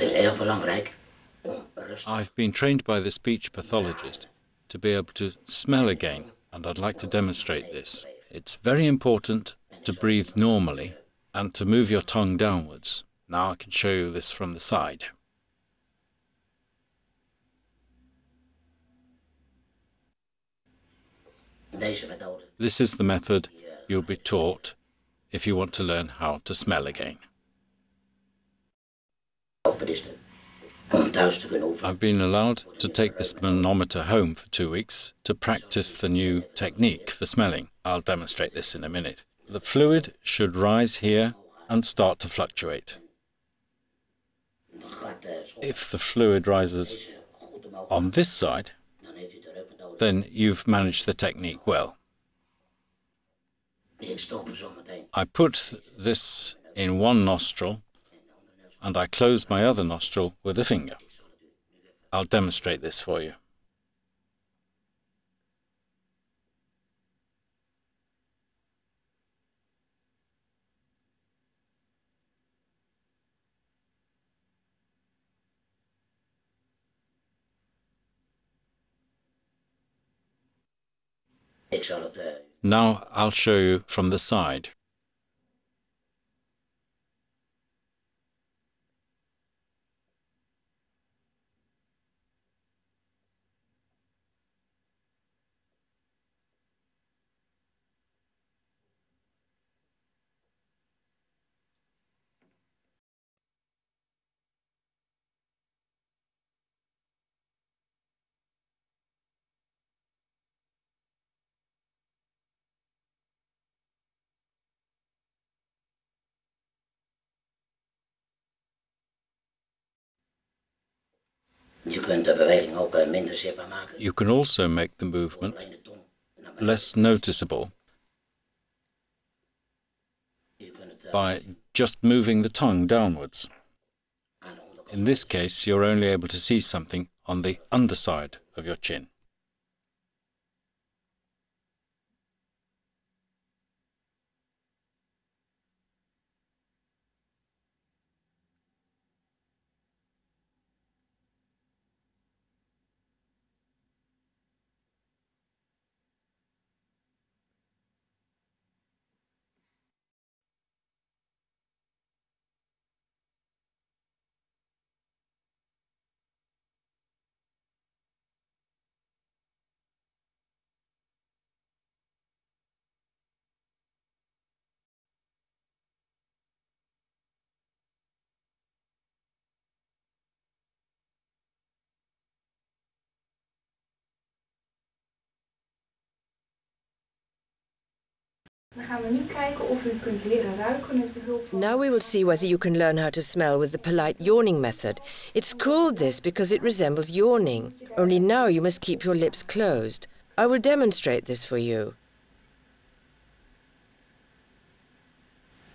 Is heel belangrijk rustig I've been trained by the speech pathologist to be able to smell again, and I'd like to demonstrate this. It's very important to breathe normally and to move your tongue downwards. Now I can show you this from the side. This is the method you'll be taught if you want to learn how to smell again. Open is de, om thuis te kunnen oefenen. I've been allowed to take this manometer home for two weeks to practice the new technique for smelling. I'll demonstrate this in a minute. The fluid should rise here and start to fluctuate. Dan gaat de zon If the fluid rises deze goed omhoog. on this side, Dan heeft u de reukmethode. then you've managed the technique well. Ik stop hem zo meteen. I put this in one nostril and I close my other nostril with a finger. I'll demonstrate this for you. Now I'll show you from the side. You can also make the movement Alleen de tong naar beneden. less noticeable Je kunt het by just moving the tongue downwards. aan de onderkant. In this case, you're only able to see something on the underside of your chin. Now we will see whether you can learn how to smell with the polite yawning method. It's called this because it resembles yawning. Only now you must keep your lips closed. I will demonstrate this for you.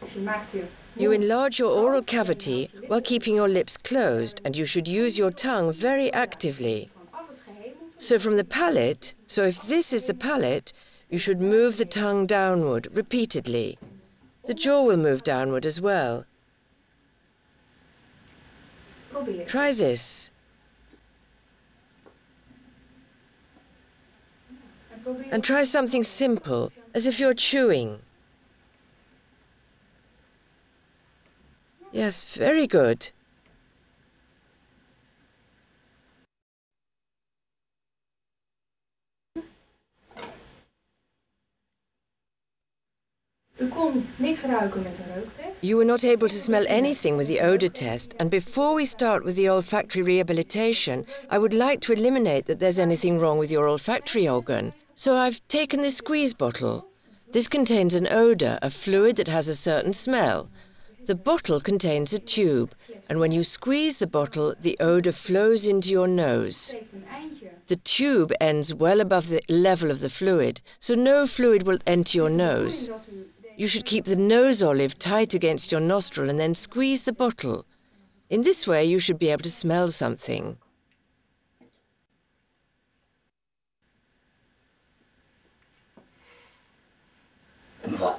Dus je maakt je You enlarge your oral cavity while keeping your lips closed, and you should use your tongue very actively. vanaf het gehemel te So, from the palate, so if this is the palate, you should move the tongue downward repeatedly. The jaw will move downward as well. Try this. And try something simple, as if you're chewing. Yes, very good. You were not able to smell anything with the odor test, and before we start with the olfactory rehabilitation, I would like to eliminate that there's anything wrong with your olfactory organ. So I've taken this squeeze bottle. This contains an odor, a fluid that has a certain smell. The bottle contains a tube, and when you squeeze the bottle, the odor flows into your nose. Steekt een eindje. The tube ends well above the level of the fluid, so no fluid will enter your nose. Dat u You should keep the nose olive tight against your nostril and then squeeze the bottle. In this way, you should be able to smell something.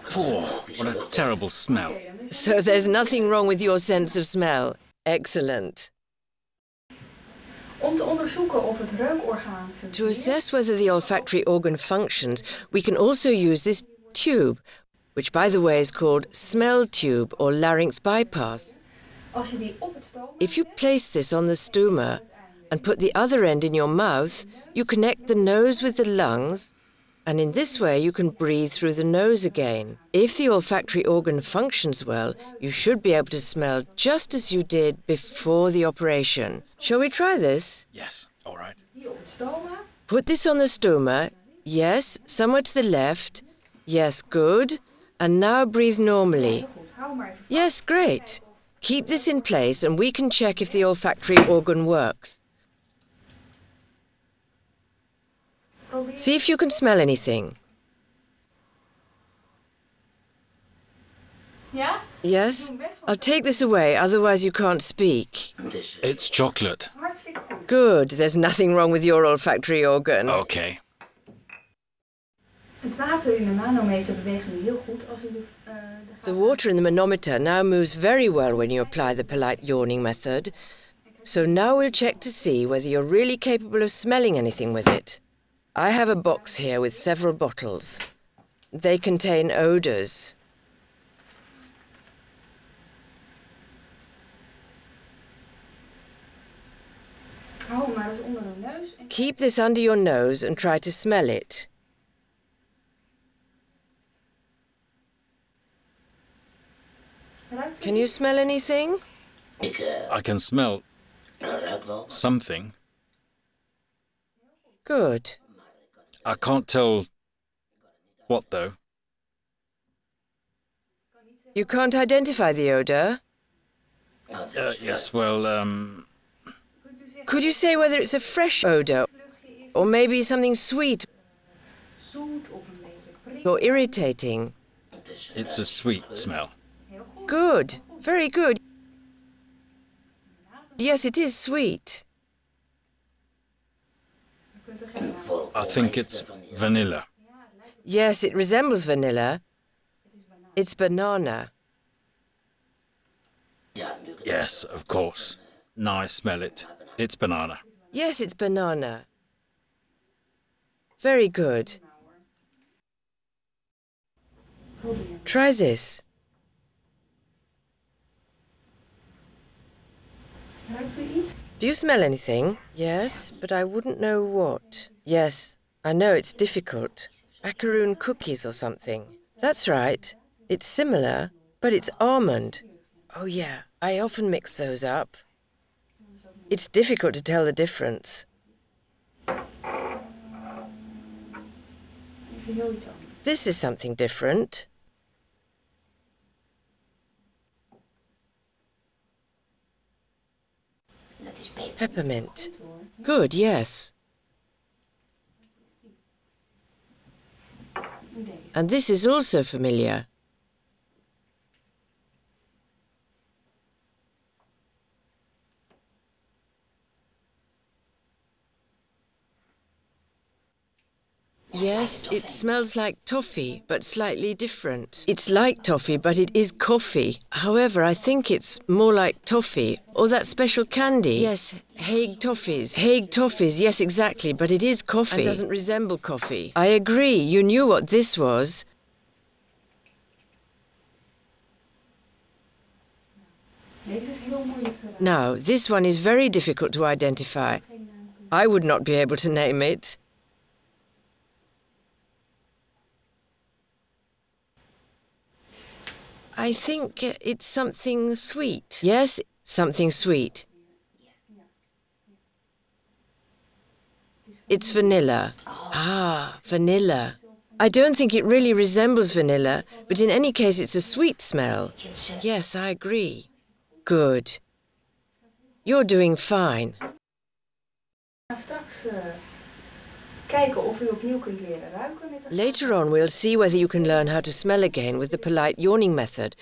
Poor, what a terrible smell. So there's nothing wrong with your sense of smell. Excellent. Om te onderzoeken of het reukorgaan To assess whether the olfactory organ functions, we can also use this tube, which by the way is called smell tube or larynx bypass. als je die op het stoma If you place this on the stoma and put the other end in your mouth, you connect the nose with the lungs, and in this way you can breathe through the nose again. If the olfactory organ functions well, you should be able to smell just as you did before the operation. Shall we try this? Yes, all right. die op het stoma, Put this on the stoma. Yes, somewhere to the left. Yes, good. And now breathe normally. heel goed, hou maar even vast. Yes, great. Keep this in place and we can check if the olfactory organ works. See if you can smell anything. Ja? Yes? I'll take this away, otherwise, you can't speak. Het is It's chocolate. Good, there's nothing wrong with your olfactory organ. Okay. Het water in de manometer beweegt nu heel goed als u de, eh, de The water in the manometer now moves very well when you apply the polite yawning method. So now we'll check to see whether you're really capable of smelling anything with it. I have a box here with several bottles. They contain odours. Hou hem maar eens onder de neus en Keep this under your nose and try to smell it. Can you smell anything? I can smell something. Good. I can't tell what though. You can't identify the odour? Uh, yes, well, um, Kunt u zeggen Could you say whether it's a fresh odour or maybe something sweet zoet of een beetje prikkelend? or irritating? it's a sweet smell. Good. Very good. Yes, it is sweet. Je kunt geen naam vol, I think it's is het vanille. vanilla. Yes, it resembles vanilla. It's banana. Ja, nu ik het Yes, of course. Now I smell it. It's banana. Yes, it's banana. Very good. Try this. Ruikt u iets? Do you smell anything? Yes, but I wouldn't know what. Yes, I know it's difficult. Macaroon cookies or something. That's right. It's similar, but it's almond. Oh, yeah, I often mix those up. It's difficult to tell the difference. Even heel iets anders. This is something different. Dat is peper. Peppermint. Good, yes. And this is also familiar. Yes, it smells like toffee, but slightly different. It's like toffee, but it is coffee. However, I think it's more like toffee, or that special candy. Yes, Hague toffees. Hague toffees, yes, exactly, but it is coffee. And doesn't resemble coffee. I agree, you knew what this was. Deze is heel moeilijk te ruiken. Now, this one is very difficult to identify. Geen naam kunnen. I would not be able to name it. I think uh, it's something sweet. Yes, something sweet. It's vanilla. Ah, vanilla. I don't think it really resembles vanilla, but in any case, it's a sweet smell. Yes, I agree. Good. You're doing fine. Later on, we'll see whether you can learn how to smell again with the polite yawning method.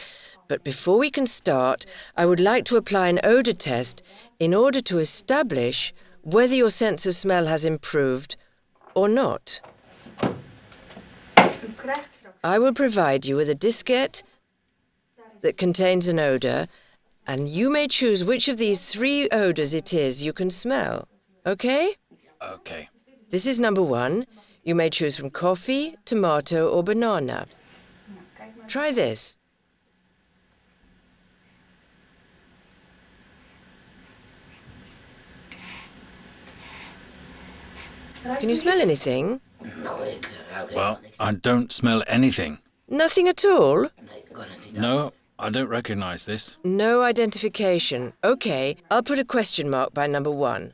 But before we can start, I would like to apply an odour test in order to establish whether your sense of smell has improved or not. U krijgt straks I will provide you with a diskette that contains an odour and you may choose which of these three odours it is you can smell. Okay? Okay. This is number one. You may choose from coffee, tomato, or banana. Nou, kijk maar. Try this. Can you smell anything? Nou, ik ruik Well. I don't smell anything. Nothing at all? Nee, ik kan het niet aan. No, I don't recognize this. No identification. Okay, I'll put a question mark by number one.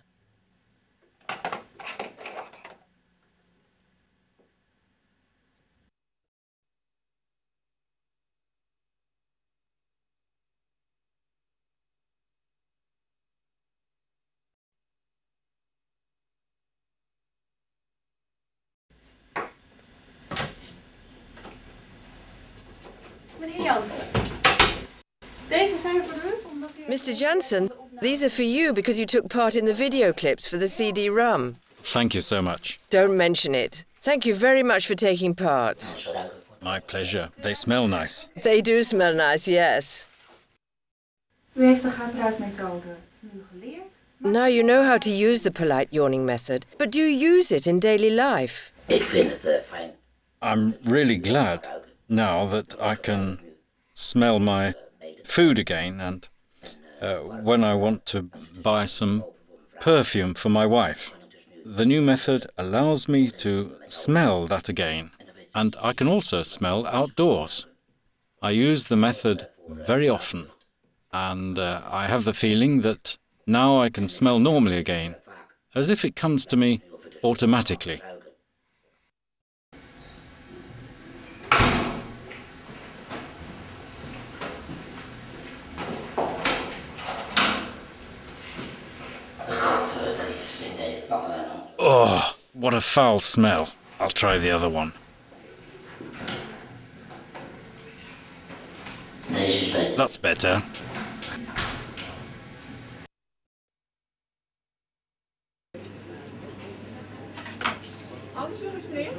Mr. Jansen, these are for you because you took part in the video clips for the CD-ROM. Thank you so much. Don't mention it. Thank you very much for taking part. Ze ruiken voor My pleasure. They smell nice. They do smell nice, yes. U heeft de gebruikmethode nu geleerd. Now you know how to use the polite yawning method, but do you use it in daily life? Ik vind het eh, fijn. I'm really glad now that I can smell my food again and uh, when I want to buy some perfume for my wife. The new method allows me to smell that again and I can also smell outdoors. I use the method very often and uh, I have the feeling that now I can smell normally again, as if it comes to me automatically. Oh, what a foul smell. I'll try the other one. Deze is beter. That's better. Anders nog eens, meneer?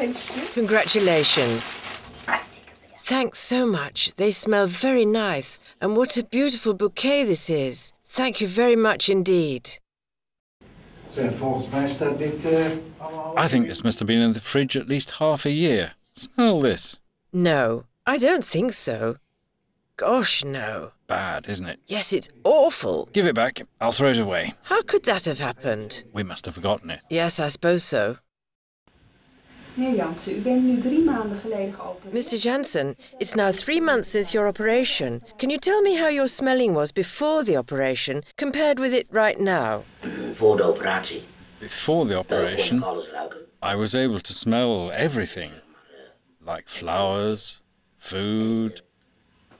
Een flesje melk. Wegentje erbij, meneer? Feestje. Congratulations. Thanks so much. They smell very nice. And what a beautiful bouquet this is. Thank you very much indeed. Zeg, volgens mij staat dit eh, allemaal... I think this must have been in the fridge at least half a year. Smell this. No, I don't think so. Gosh, no. Bad, isn't it? Yes, it's awful. Give it back. I'll throw it away. How could that have happened? We must have forgotten it. Yes, I suppose so. Mr. Jansen, it's now three months since your operation. Can you tell me how your smelling was before the operation compared with it right now? Voor de operatie Before the kon ik operation. I was able to smell everything like flowers, food,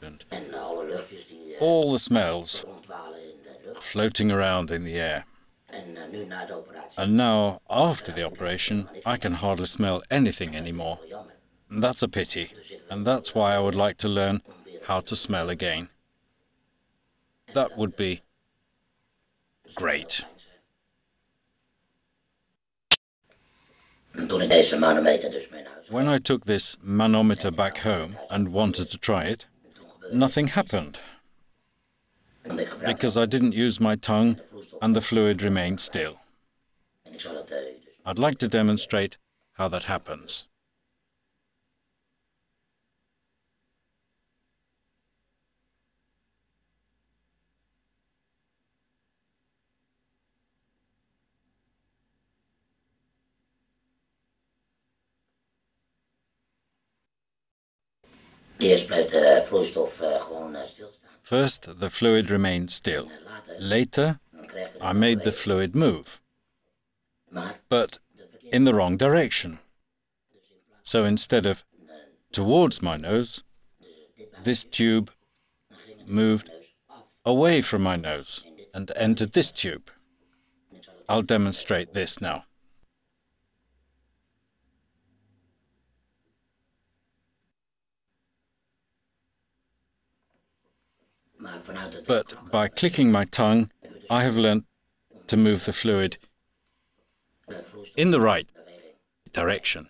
and En alle luchtjes die all the smells ronddwalen in de lucht. floating around in the air. Operatie. And now, after the operation, I can hardly smell anything anymore. That's a pity, and that's why I would like to learn how to smell again. That would be great. When I took this manometer back home and wanted to try it, nothing happened because I didn't use my tongue and the fluid remained still. I'd like to demonstrate how that happens. Eerst blijft de vloeistof eh, gewoon eh, stilstaan. First, the fluid remained still. Later Later, dan krijg je I made the fluid move, but in the wrong direction. So instead of towards my nose, this tube moved away from my nose and entered this tube. I'll demonstrate this now. But by clicking my tongue, I have learnt to move the fluid in the right direction.